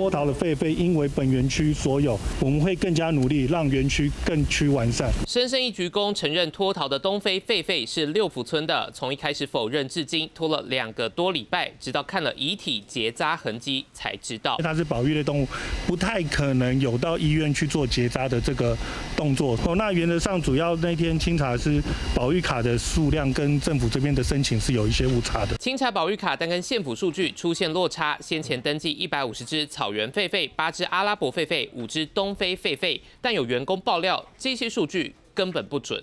脱逃的狒狒应为本园区所有，我们会更加努力，让园区更趋完善。深深一鞠躬，承认脱逃的东非狒狒是六福村的，从一开始否认至今，拖了两个多礼拜，直到看了遗体结扎痕迹才知道，它是保育类动物，不太可能有到医院去做结扎的这个动作。哦，那原则上主要那天清查是保育卡的数量跟政府这边的申请是有一些误差的。清查保育卡，但跟县府数据出现落差。先前登记一百五十只草原狒狒、八只阿拉伯狒狒、五只东非狒狒，但有员工爆料，这些数据根本不准。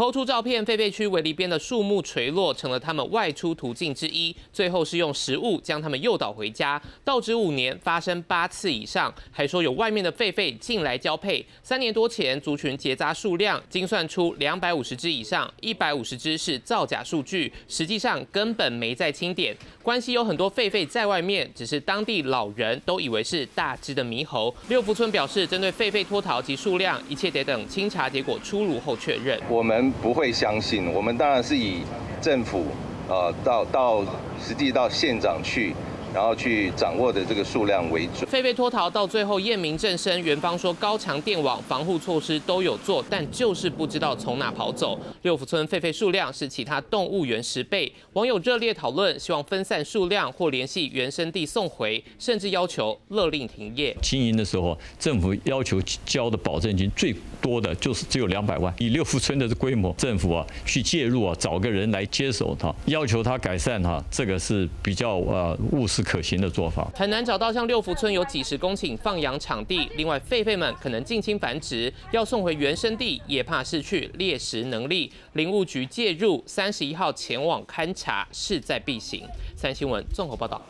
抛出照片，狒狒区围篱边的树木垂落，成了他们外出途径之一。最后是用食物将他们诱导回家。倒置五年发生八次以上，还说有外面的狒狒进来交配。三年多前族群结扎数量精算出两百五十只以上，一百五十只是造假数据，实际上根本没在清点。关系有很多狒狒在外面，只是当地老人都以为是大只的猕猴。六福村表示，针对狒狒脱逃及数量，一切得等清查结果出炉后确认。我们。不会相信，我们当然是以政府，呃，到到实际到县长去。然后去掌握的这个数量为准。狒狒脱逃到最后验明正身，园方说高强电网防护措施都有做，但就是不知道从哪跑走。六福村狒狒数量是其他动物园十倍，网友热烈讨论，希望分散数量或联系原生地送回，甚至要求勒令停业。经营的时候，政府要求交的保证金最多的就是只有两百万。以六福村的规模，政府啊去介入啊，找个人来接手它，要求他改善哈，这个是比较呃务实。可行的做法很难找到像六福村有几十公顷放养场地，另外狒狒们可能近亲繁殖，要送回原生地也怕失去猎食能力。林务局介入，三十一号前往勘查，势在必行。三新闻综合报道。